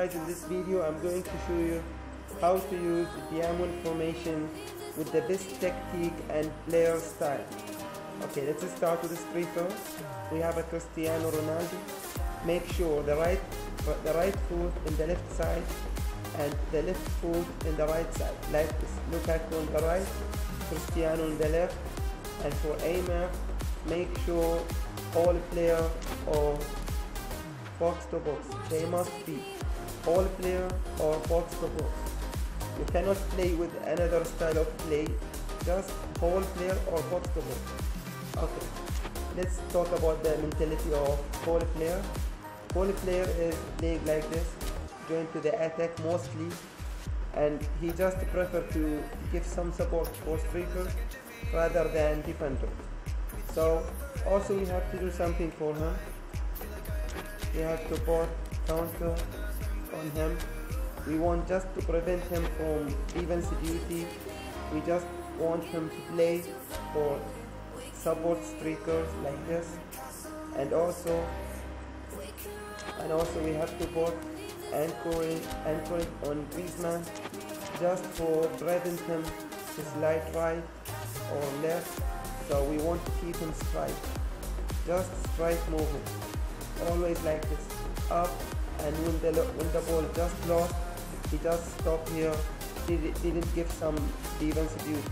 guys in this video I'm going to show you how to use diamond formation with the best tactic and player style. Okay, let's start with the striker. We have a Cristiano Ronaldo. Make sure the right the right foot in the left side and the left foot in the right side. Like. Lukaku on the right, Cristiano on the left. And for Aimar, make sure all player or box to box. They must be all player or box to box. You cannot play with another style of play, just hole player or box to box. Okay, let's talk about the mentality of hole player. Hole player is playing like this, going to the attack mostly, and he just prefer to give some support for strikers rather than defender. So also we have to do something for him. We have to put counter on him. We want just to prevent him from even duty. We just want him to play for support strikers like this. And also and also we have to put anchoring anchoring on Griezmann just for prevent him to slide right or left so we want to keep him straight just straight movement always like this. Up and when the when the ball just lost he just stop here. Did, didn't give some defense duty.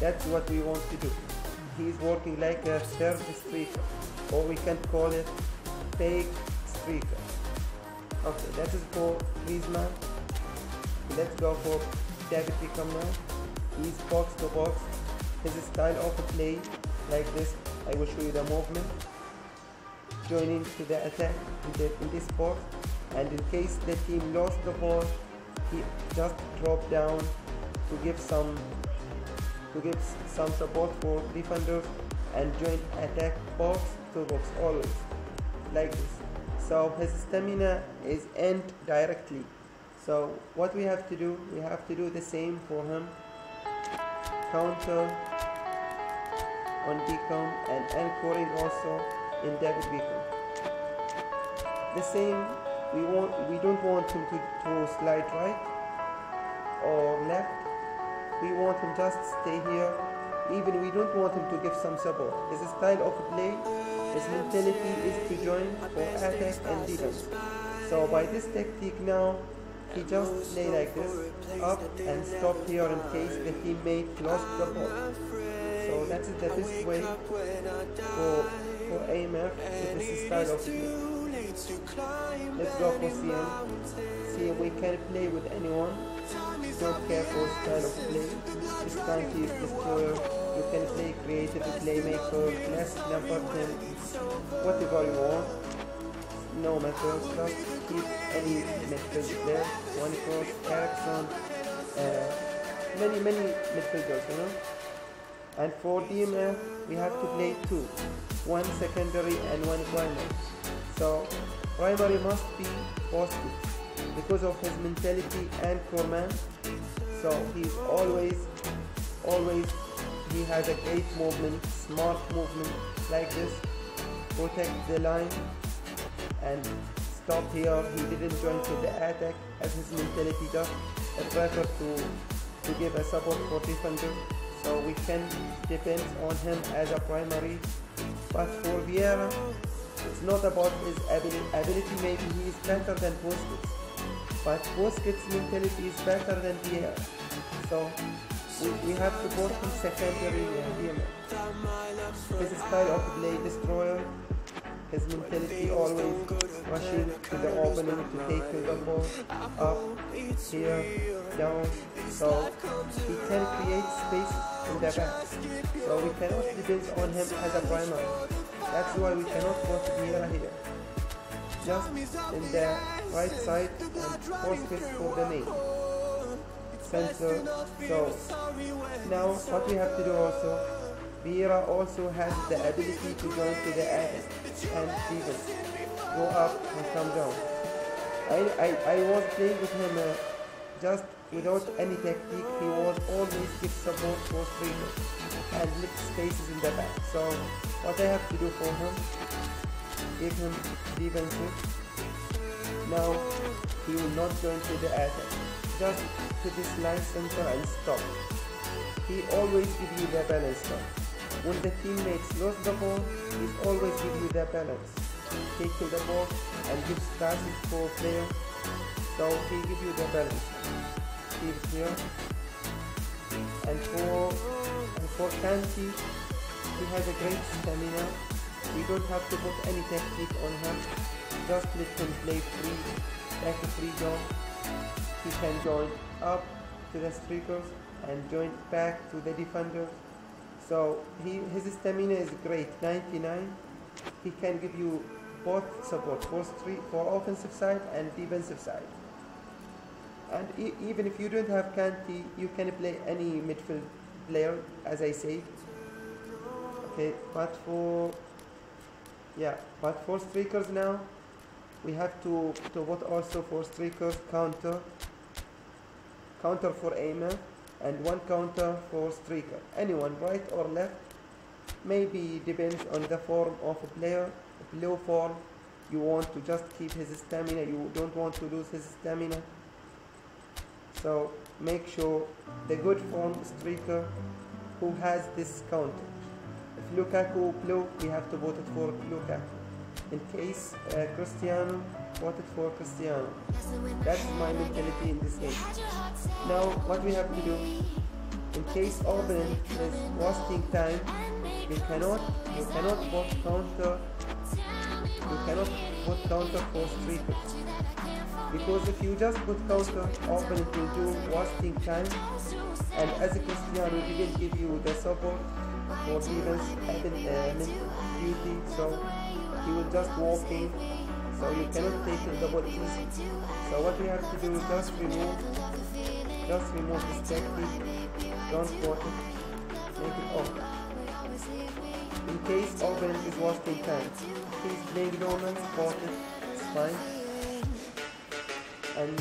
That's what we want to do. He's working like a third streaker or we can call it fake streaker okay that is for Griezmann. Let's go for David Beckham now. He's box to box. His style of play like this. I will show you the movement joining to the attack in, the, in this box and in case the team lost the ball he just drop down to give some to give some support for defenders and join attack box to box always. Like this. So his stamina is end directly. So what we have to do we have to do the same for him. Counter on Beckham and anchoring also in David Beckham. The same, we want we don't want him to, to slide right or left. We want him just stay here. Even we don't want him to give some support. His style of play, his mentality is to join for attack and defense. So by this tactic now, he just play like this, up and stop here in case the teammate lost the ball. So that's the best way for, for with this style of play. Let's go for CM. CM we can play with anyone. Don't care for style of play. This time he is destroyer. You can play creative playmaker, class number 10, whatever you want. No matter, just keep any midfield there. One cross, Eriksen, uh, many many midfielders, you know. And for DMF, we have to play two, one secondary and one primary. So primary must be positive because of his mentality and core man. So he's always, always, he has a great movement, smart movement like this, protect the line and stop here. He didn't join to the attack as his mentality just a prefer to, to give a support for defender so we can depend on him as a primary. But for Vieira, it's not about his ability. ability maybe he is better than Busquets, but Busquets' mentality is better than Vieira. So we, we have to put him secondary Vieira. His style of play destroyer, his mentality always rushing to the opening to take the ball up, here, down. So he can create space back. So we cannot depend on him as a primary. That's why we cannot put Vieira here. Just in the right side and it for the main center. So now what we have to do also, Vieira also has the ability to go to the attack and defense, go up and come down. I, I, I was playing with him uh, just without any technique. He was always give support for streamers and leave spaces in the back. So what I have to do for him, give him defensive. now he will not join to the attack just to this line center and stop he always give you the balance when the teammates lose the ball he always give you the balance taking the ball and gives passes for player so he give you the balance here. And for and for Kanté he has a great stamina. We don't have to put any technique on him. Just let him play free like a free go he can join up to the streakers and join back to the defender so he his stamina is great. 99 he can give you both support for street for offensive side and defensive side and e even if you don't have Kanté you can play any midfield player as I said. Okay but for yeah but for strikers now. We have to to vote also for strikers counter. Counter for aimer and one counter for striker. anyone right or left? Maybe depends on the form of a player. Low form you want to just keep his stamina. You don't want to lose his stamina so make sure the good form streaker who has this counter if Lukaku blue we have to vote it for Lukaku. In case uh, Cristiano voted for Cristiano. That's my mentality in this game. Now what we have to do in case opponent is wasting time you cannot you cannot vote counter you cannot put counter for streakers because if you just put counter opponent will do wasting time. And as a Cristiano he didn't give you the support for defense uh, duty so he will just walk in. So you cannot take the double easy so what we have to do is just remove just remove this technique. Don't put it. Make it off in case opponent is wasting time please spot it it's fine. And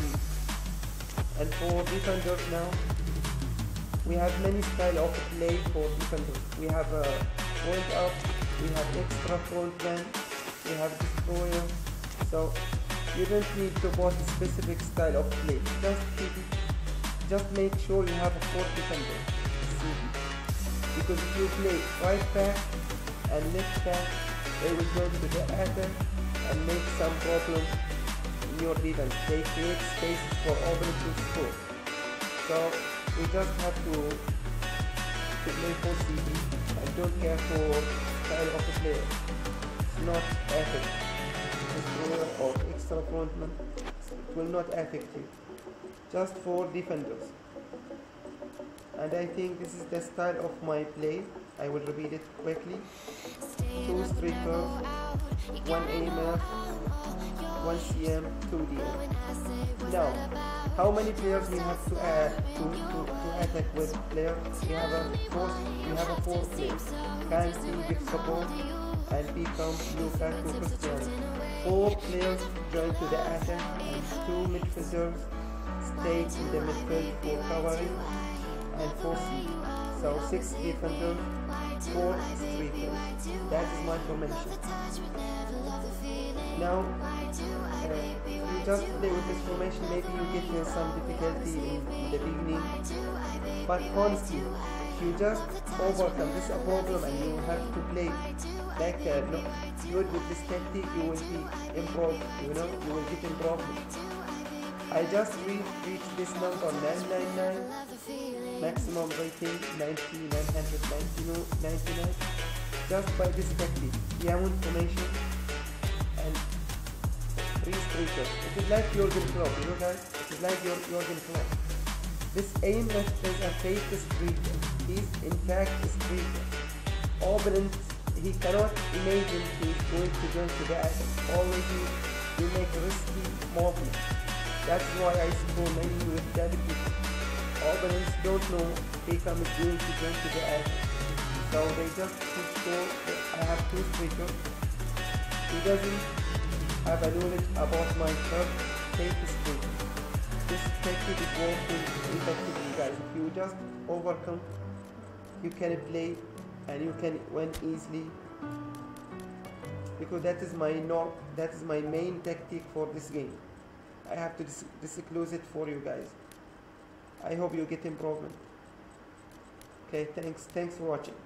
and for defenders now we have many style of play for defenders we have a point up we have extra front man we have destroyer. So you don't need to put a specific style of play. Just keep it just make sure you have a four defender. Because if you play right back and left back they will go to the attack and make some problem in your defense they create space for to score so we just have to to play for CB and don't care for style of the player. It's not epic destroyer or extra frontman it will not affect you. Just for defenders. And I think this is the style of my play I will repeat it quickly. Two streaker one aimer one CM two DM now how many players we have to add to, to, to attack with players we have a four we have a four players Kanté give support? And become Lukaku Cristiano four players join to the attack and two midfielders stay in the midfield for covering and four C. So six defenders, four streakers. That is my formation. Now, uh, you just play with this formation, maybe you get some difficulty in, the beginning. But honestly, you just overcome this problem and you have to play like uh, no, good with this technique, you will be improved, you know, you will get improved. I just re reached this number 999 maximum rating 90 999 just by this technique Diamond formation and three streakers it is like Jurgen Klopp you know guys? It is like your Jurgen Klopp this aim is a fake streaker he is in fact a streaker opponent he cannot imagine he is going to go to the attack always you make risky movement that's why I score many with dedication. Opponents don't know is going to jump to the edge. So they just score. I have two streakers. He doesn't have a knowledge about my third take streak. This technique is working effectively guys. If you just overcome, you can play and you can win easily because that is my norm that is my main tactic for this game I have to disclose it for you guys. I hope you get improvement. Okay, thanks. Thanks for watching.